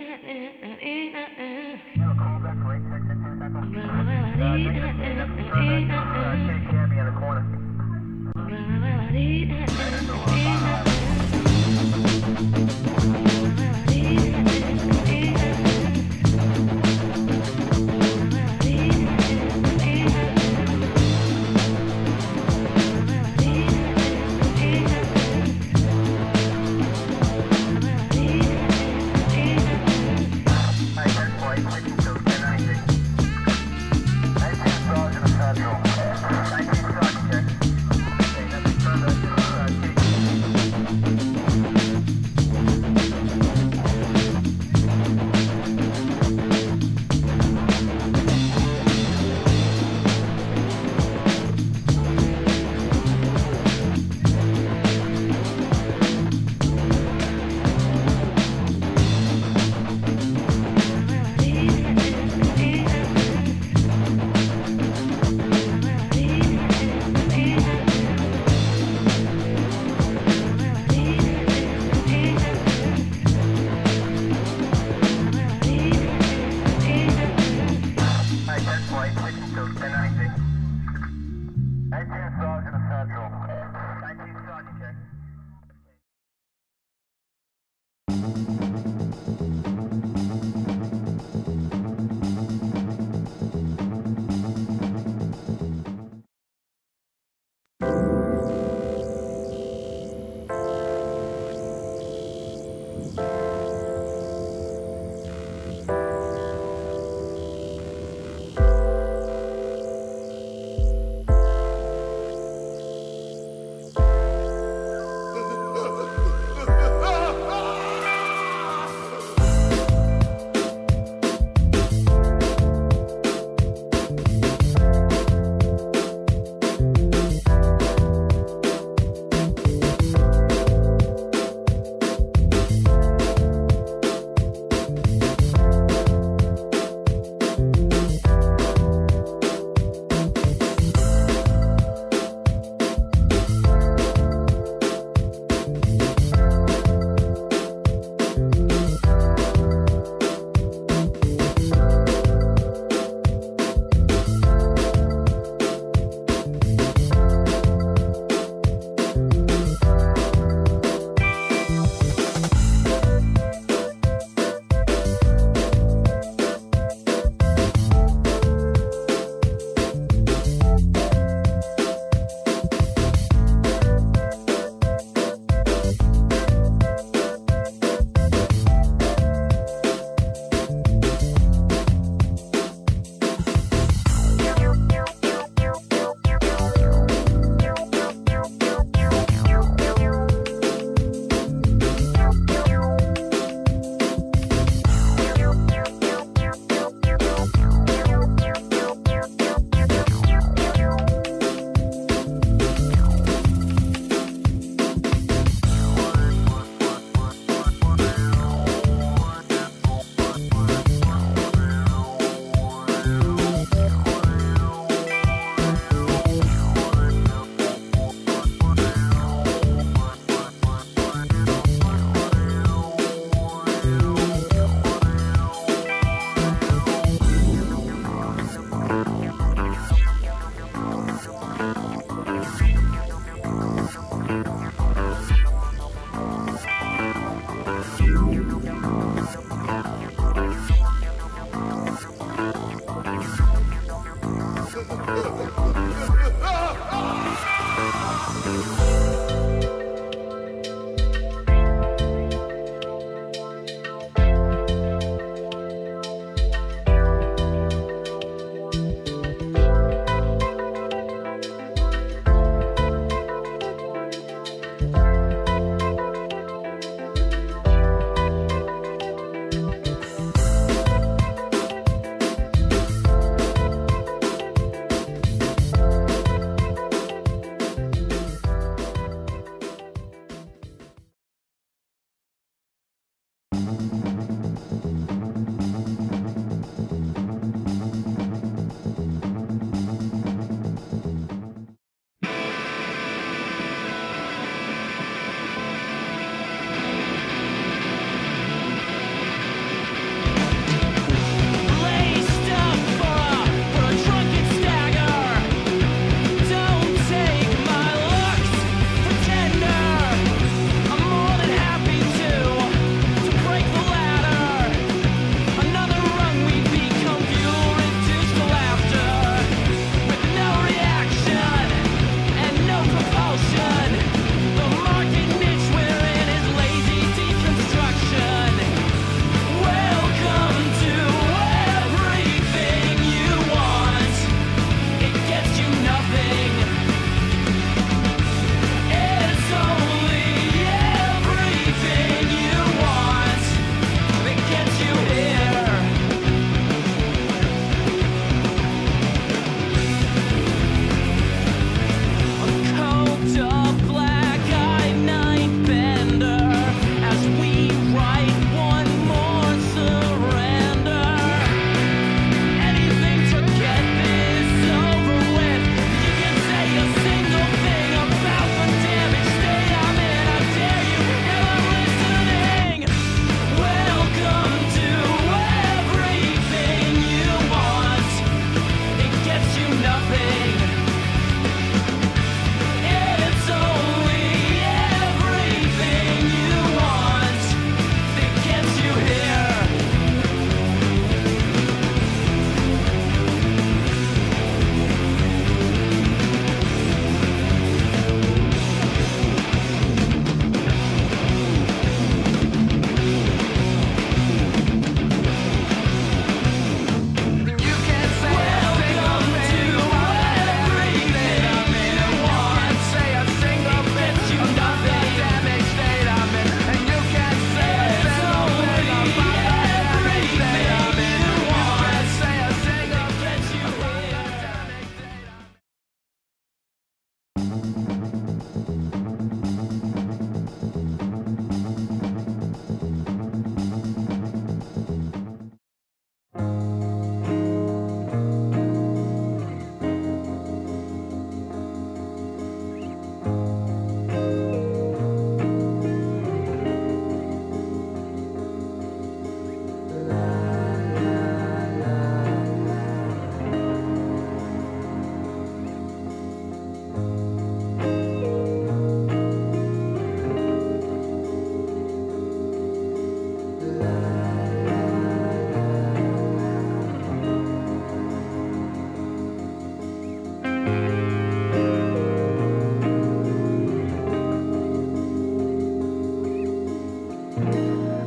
Hey, 10 4, 8, 16, 2, 10,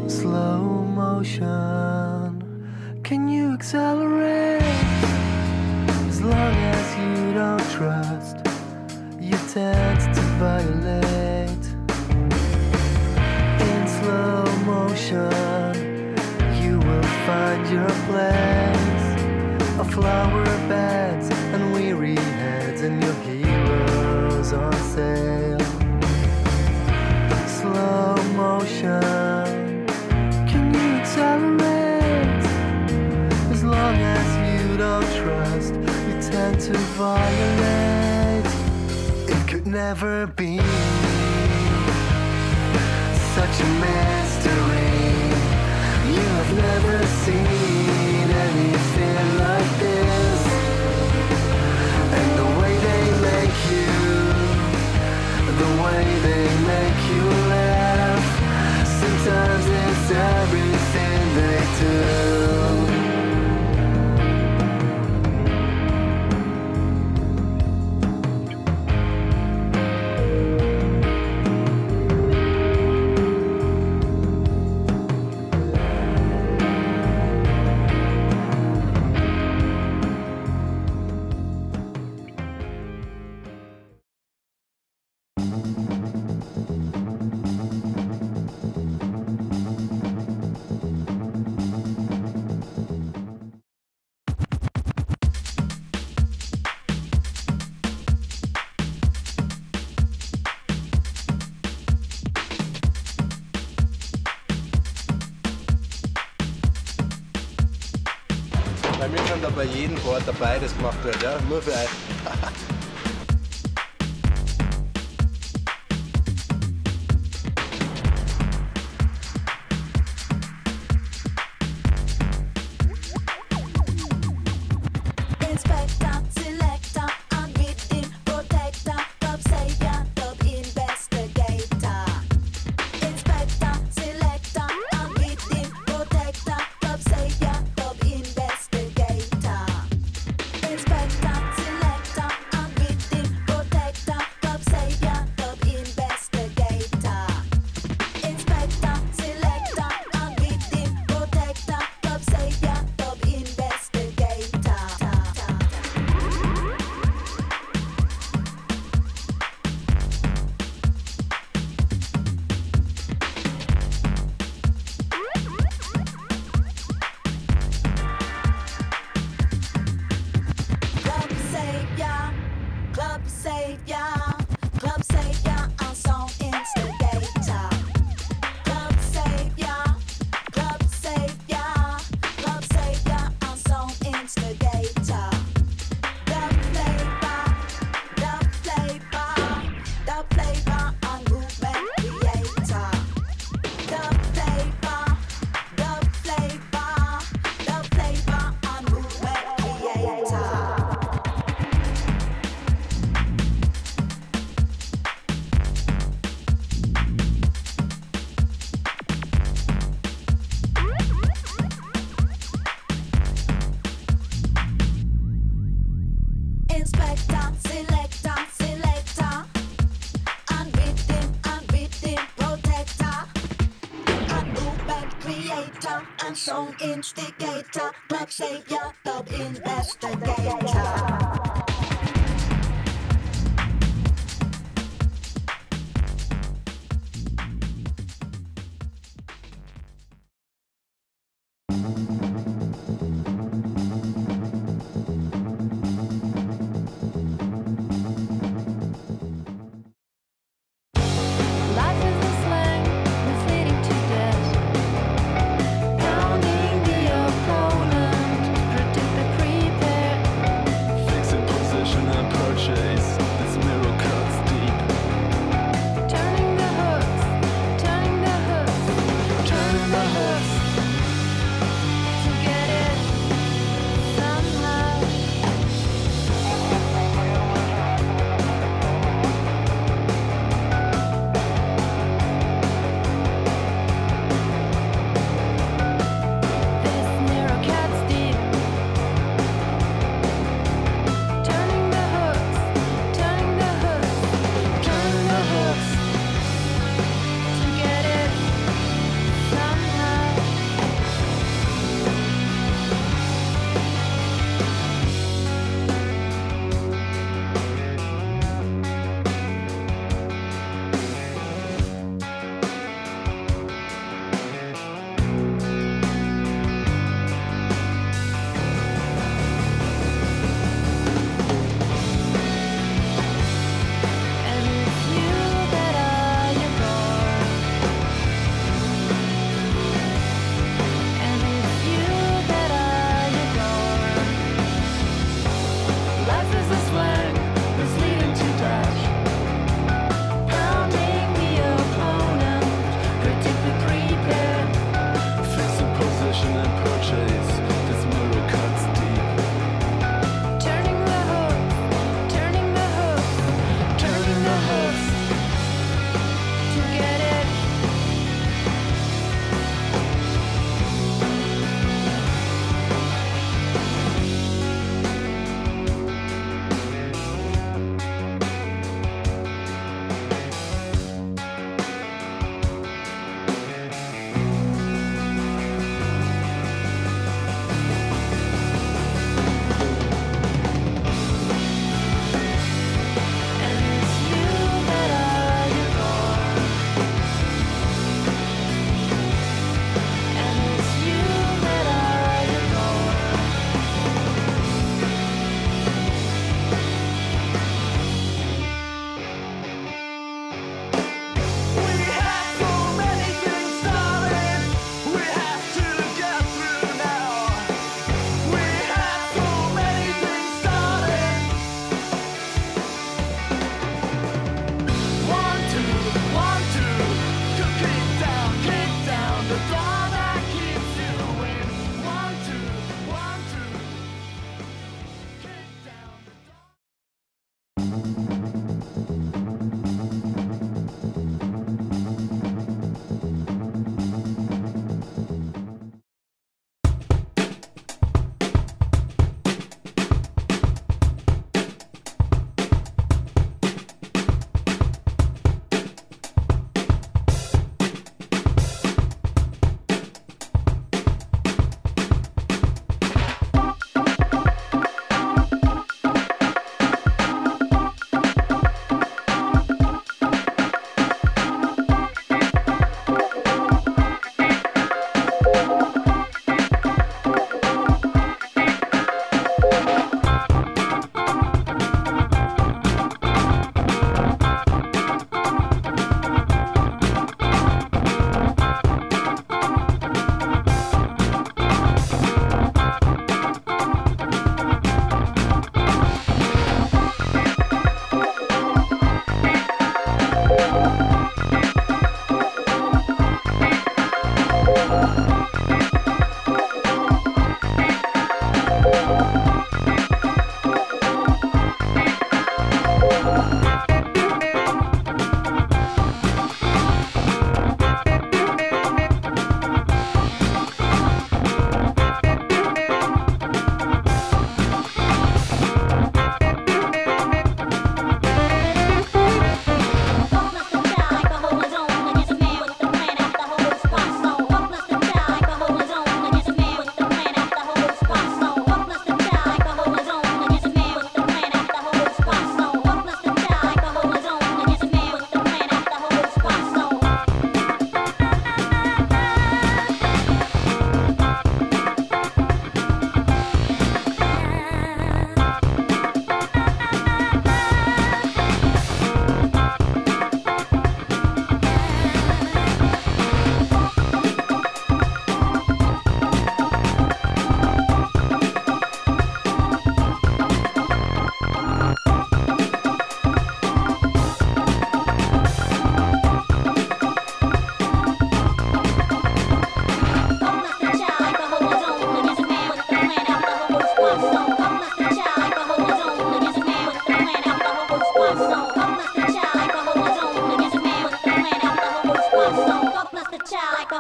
Slow motion. Can you accelerate? As long as you don't trust, you tend to violate. In slow motion, you will find your place. A flower. to violate. It could never be such a mystery. You have never da bei jedem Wort dabei, das gemacht wird. Ja? Nur für euch.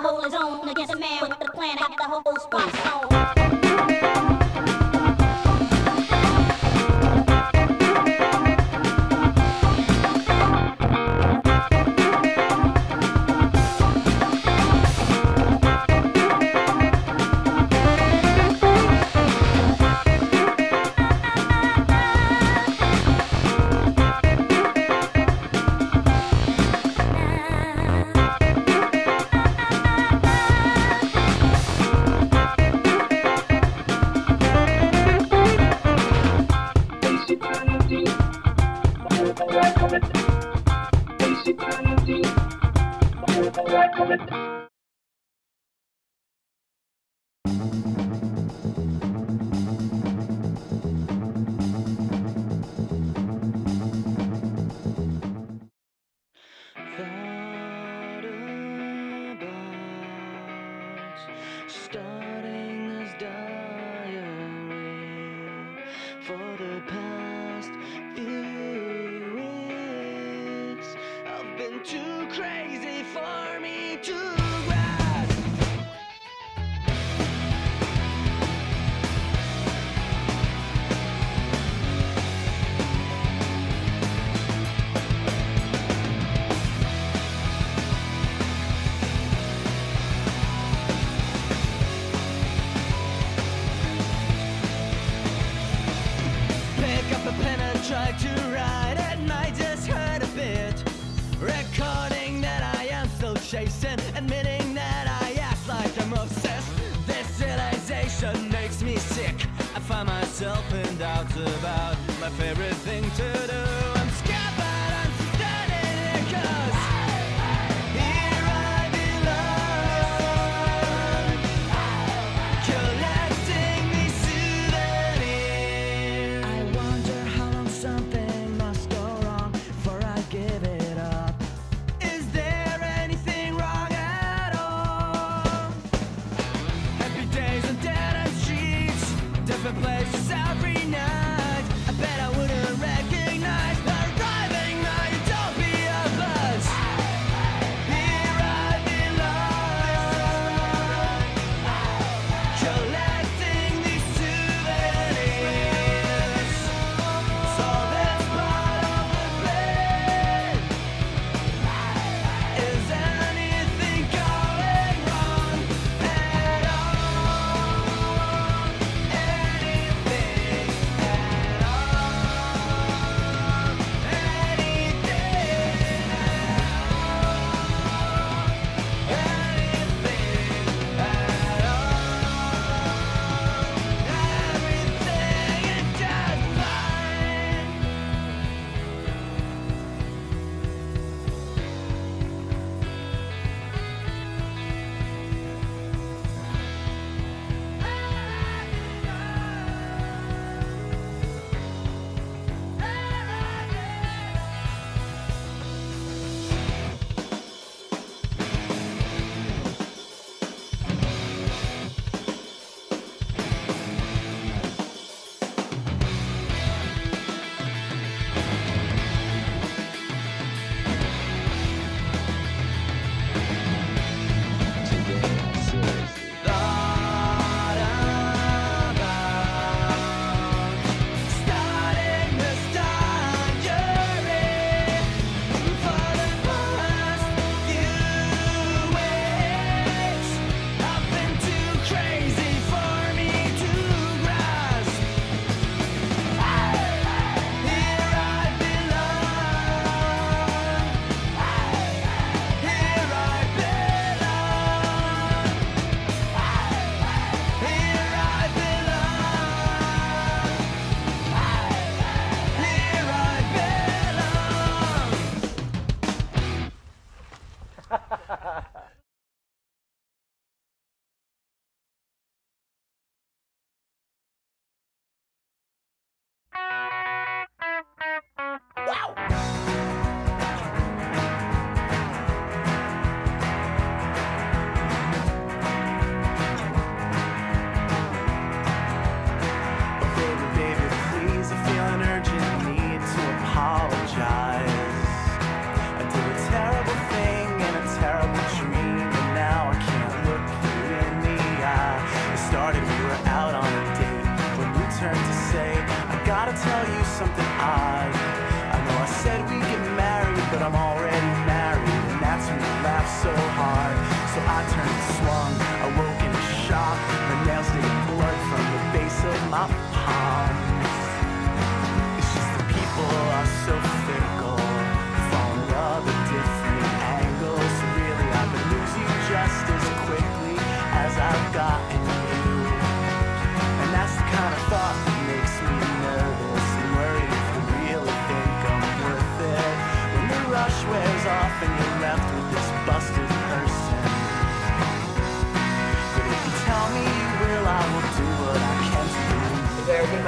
whole zone against a man with the plan. I got the whole spot zone. chasing, admitting that I act like I'm obsessed. This realization makes me sick. I find myself in doubt about my favorite thing to do.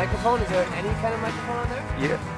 microphone? Is there any kind of microphone on there? Yeah.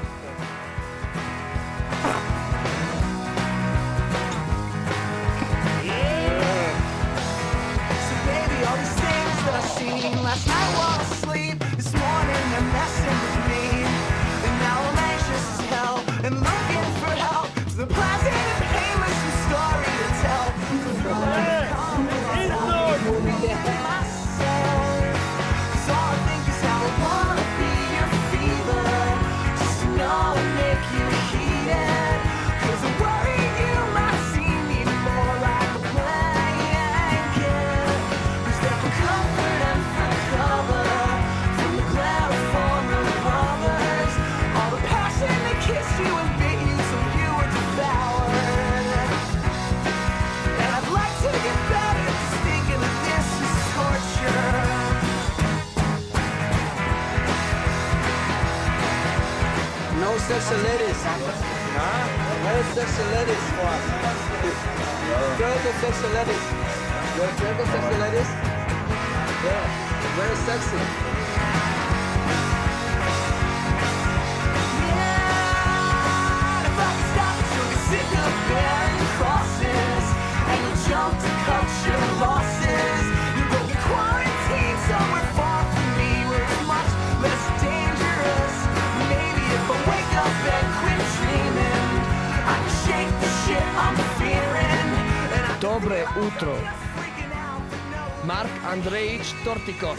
Utro, Mark Andreevich Tortikov.